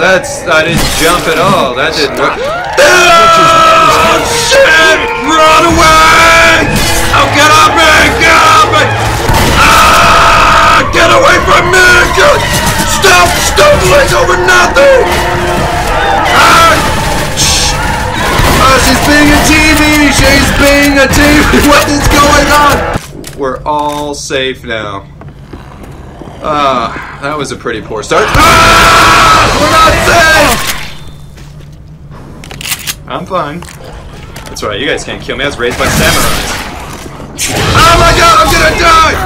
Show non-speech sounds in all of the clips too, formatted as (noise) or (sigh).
That's I didn't jump at all. That didn't work. Oh shit! Run away! Oh, get off me! Get off me! Ah! Get away from me! Get... Stop stumbling over nothing! Ah! Oh, she's being a TV! She's being a TV! (laughs) What is going on? We're all safe now. Ah, that was a pretty poor start. Ah! We're not safe! I'm fine. That's right, you guys can't kill me. I was raised by samurais. Oh my god, I'm gonna die!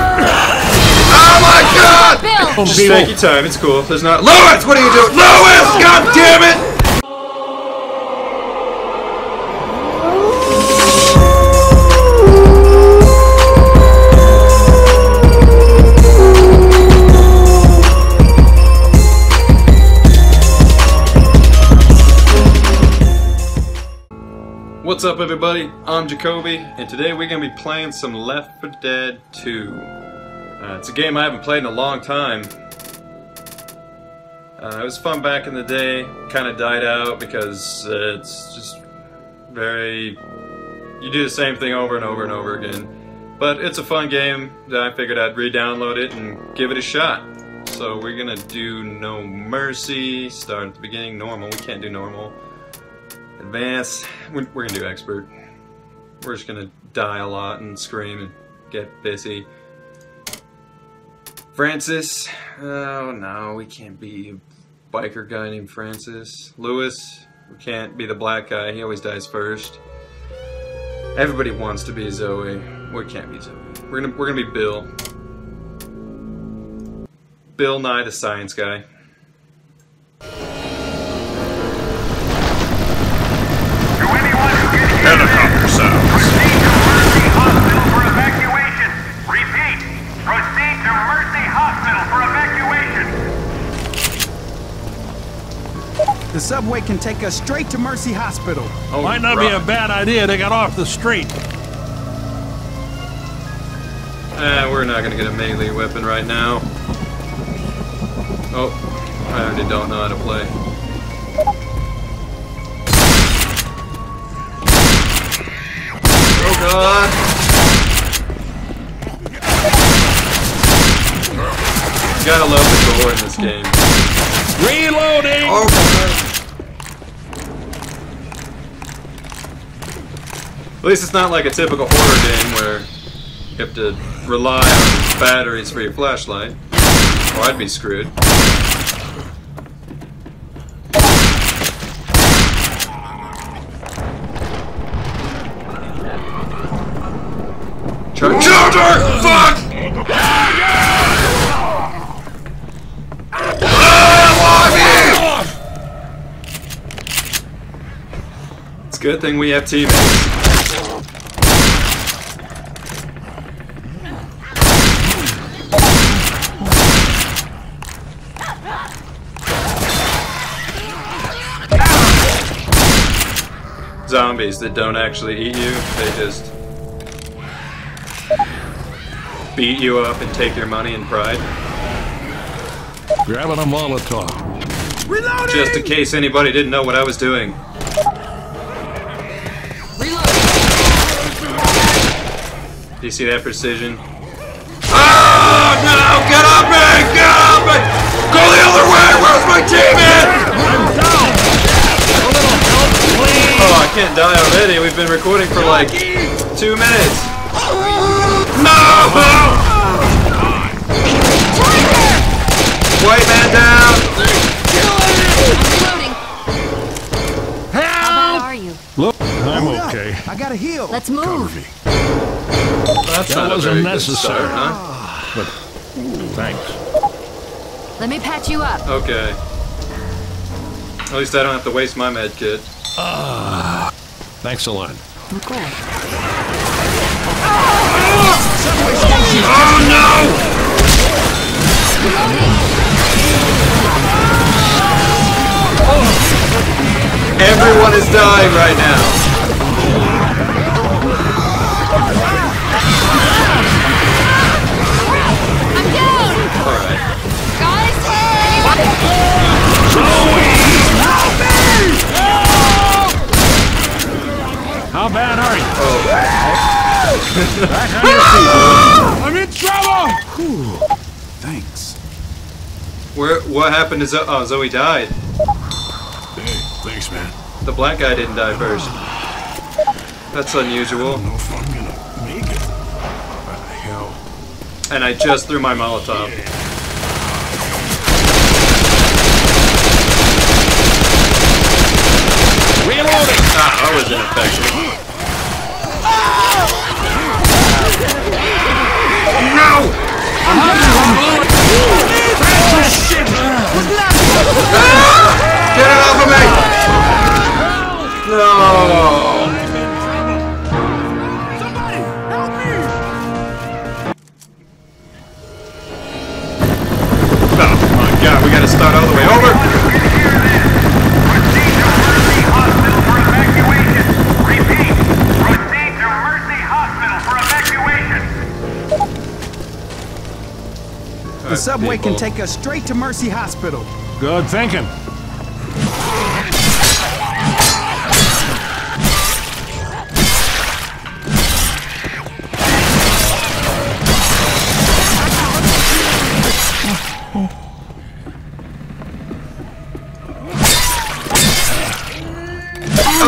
Oh my god! Bill! Just take your time, it's cool. There's not- Louis, what are you doing? Louis! God damn it! Up everybody? I'm Jaykobi and today we're going to be playing some Left 4 Dead 2. Uh, it's a game I haven't played in a long time. Uh, it was fun back in the day, kind of died out because uh, it's just very... You do the same thing over and over and over again. But it's a fun game that I figured I'd re-download it and give it a shot. So we're going to do No Mercy, start at the beginning, normal, we can't do normal. Advanced, we're, we're gonna do expert. We're just gonna die a lot and scream and get busy. Francis, oh no, we can't be a biker guy named Francis. Louis, we can't be the black guy, he always dies first. Everybody wants to be Zoey, we can't be Zoey. We're gonna, we're gonna be Bill. Bill Nye the science guy. The subway can take us straight to Mercy Hospital. Oh, Might not be a bad idea to get off the street. Eh, we're not gonna get a melee weapon right now. Oh, I already don't know how to play. Oh god! You gotta love the gore in this game. Reloading! Oh! At least it's not like a typical horror game where you have to rely on batteries for your flashlight. Or I'd be screwed. Good thing we have teammates. Zombies that don't actually eat you, they just beat you up and take your money and pride. Grabbing a Molotov. Reloading! Just in case anybody didn't know what I was doing. Do you see that precision? Oh no! Get off me! Get off me! Go the other way! Where's my teammate? Oh, I can't die already. We've been recording for like two minutes. No! White man down! Up. okay. I gotta heal. Let's Cover move. me. That's That not wasn't necessary. start, huh? But thanks. Let me patch you up. Okay. At least I don't have to waste my med kit. Ah, thanks a lot. Okay. Oh no! Everyone is dying right now. (laughs) I'm in trouble! Cool. Thanks. Where? What happened to Zoey? Oh, Zoey died. Hey, thanks, man. The black guy didn't die first. That's unusual. I don't know if I'm gonna make it. What the hell? And I just threw my Molotov. Reloading! Ah, that was ineffective. Start all the way over. The subway can take us straight to Mercy Hospital. Good thinking.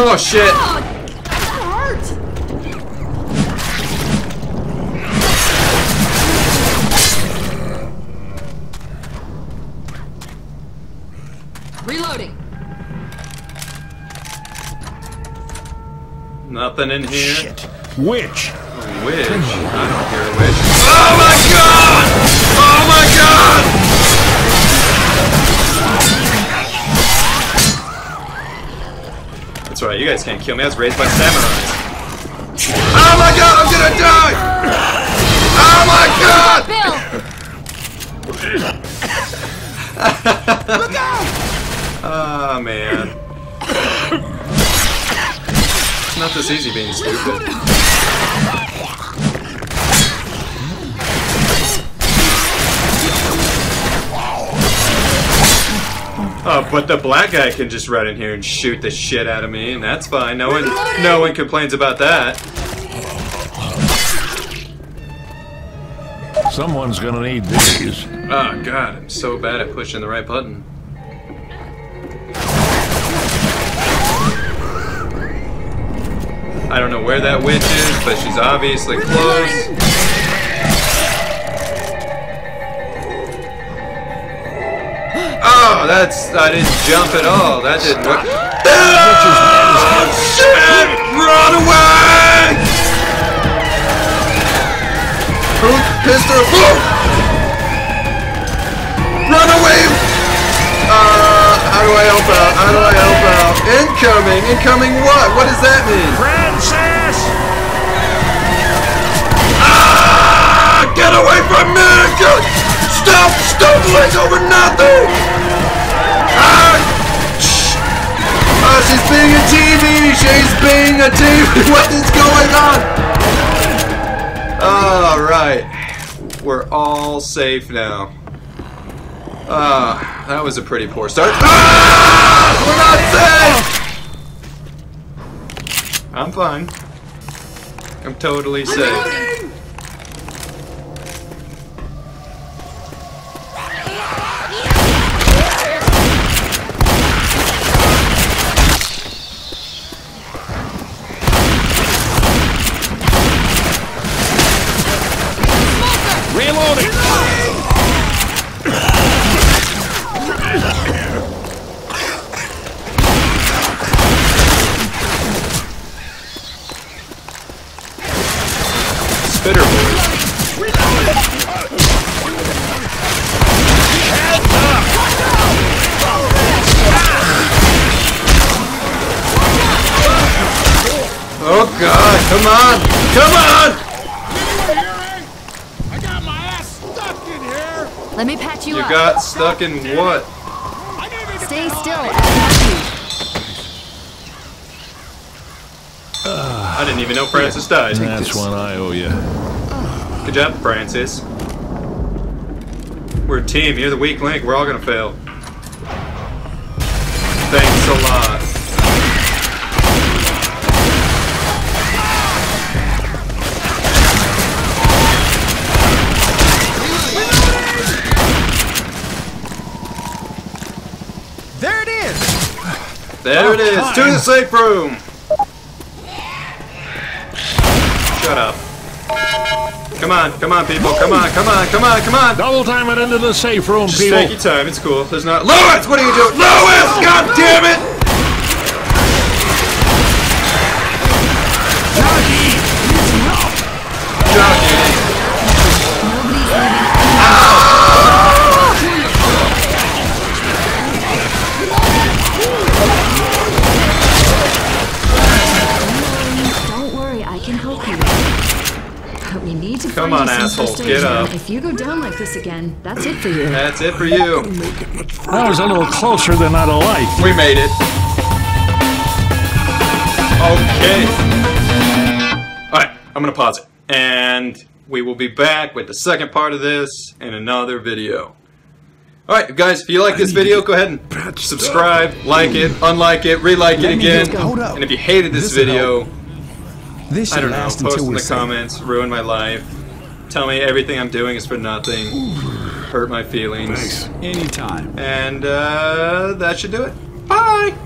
Oh shit! Nothing in here. Which? A witch. I don't hear a witch. Oh my god! Oh my god! That's right, you guys can't kill me. I was raised by samurais. Oh my god, I'm gonna die! Oh my god! Bill! (laughs) Look out! Oh man. Not this easy being stupid. Oh, but the black guy can just run in here and shoot the shit out of me, and that's fine. No one, no one complains about that. Someone's gonna need these. Oh god, I'm so bad at pushing the right button. I don't know where that witch is, but she's obviously close. Oh, that's I didn't jump at all. That didn't work. Oh, shit! Run away! Pissed her? Whoa! Run away! Uh, how do I help out? How do I? Incoming! Incoming what? What does that mean? Princess! Ah! Get away from me! Get, stop stumbling over nothing! Ah! Ah, she's being a TV! She's being a TV! (laughs) What is going on? Alright. We're all safe now. Ah, that was a pretty poor start. Ah! We're not safe! I'm fine. I'm totally safe. Come on! Come on! I got my ass stuck in here! Let me patch you, You up. got stuck in what? I needed to Stay still. out. I didn't even know Francis died. That's one I owe you. Good job, Francis. We're a team. You're the weak link. We're all gonna fail. Thanks a lot. There oh, it is. To the safe room. Shut up. Come on, come on, people. Come on, come on, come on, come on. Double time it into the safe room, Just people. take your time. It's cool. There's not. Louis, what are you doing? Louis, God damn it! Need to Come find on, you some asshole, first get up. If you go down like this again, that's it for you. That's it for you. That was a little closer than I'd have liked. We made it. Okay. Alright, I'm gonna pause it. And we will be back with the second part of this in another video. Alright, guys, if you like this video, go ahead and subscribe, like it, unlike it, re-like it again. just go. Hold up. And if you hated this video, This I don't know, post in the comments, ruin my life. Tell me everything I'm doing is for nothing. Hurt my feelings. Thanks. Anytime. And uh, that should do it. Bye!